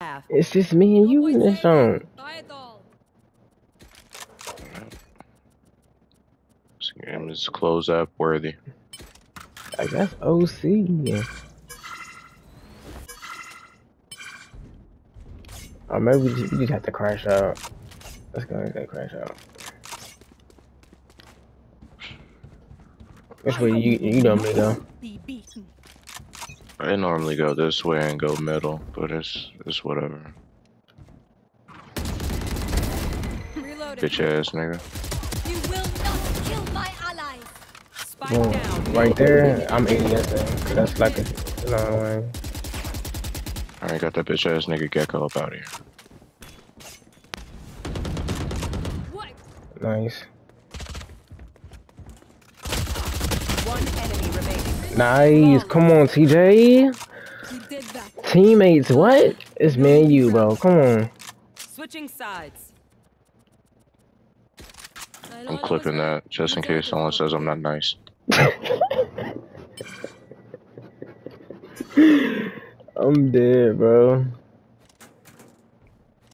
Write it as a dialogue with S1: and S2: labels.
S1: half.
S2: It's just me and you in this song.
S3: This game is close up worthy.
S2: I guess OC. Or maybe we just, we just have to crash out. Let's go and get crash out. Which way you you normally go?
S1: Be beaten.
S3: I normally go this way and go middle, but it's it's whatever.
S1: Reloading.
S3: Bitch ass nigga.
S4: You will not kill my allies.
S1: Spike
S2: Boom.
S1: down.
S2: Right there, I'm eating that thing. That's like a long way.
S3: Alright, got that bitch ass nigga Gekko up out here.
S4: What?
S2: Nice. Nice. Come on, TJ.
S4: You did that.
S2: Teammates, what? It's me and you, bro. Come on.
S1: Switching sides.
S4: I
S3: I'm clipping that just in case someone says I'm not nice.
S2: I'm dead, bro.